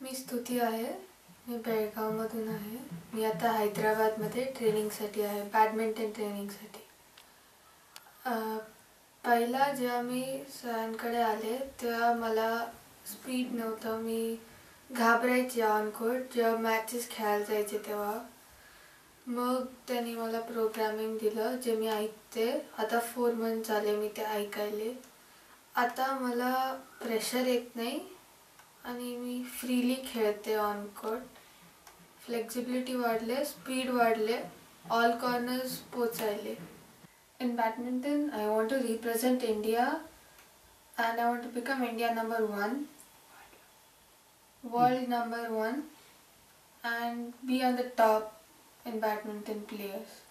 मी स्तुती आहे. मी बेळगावमधून आहे. मी आता हैदराबादमध्ये ट्रेनिंगसाठी आहे बॅडमिंटन ट्रेनिंगसाठी. पहिला जेव्हा मी सरांकडे आले तेव्हा मला स्पीड नव्हतं. मी घाबरायचे ऑन कोर्ट जेव्हा मॅचेस खेळायला जायचे तेव्हा. मग त्यांनी मला प्रोग्रामिंग दिलं जे मी ऐकते. आता फोर मंथ झाले मी ते ऐकायले. आता मला प्रेशर येत नाही. आणि मी फ्रीली खेळते ऑन कोर्ट फ्लेक्झिबिलिटी वाढले स्पीड वाढले all corners पोचायले in badminton I want to represent India and I want to become India number one world number one and be on the top in badminton players.